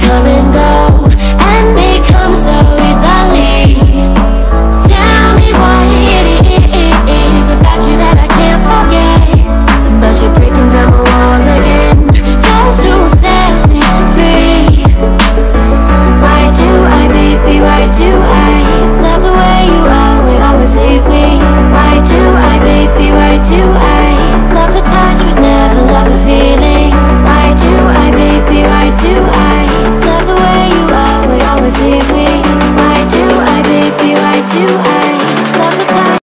coming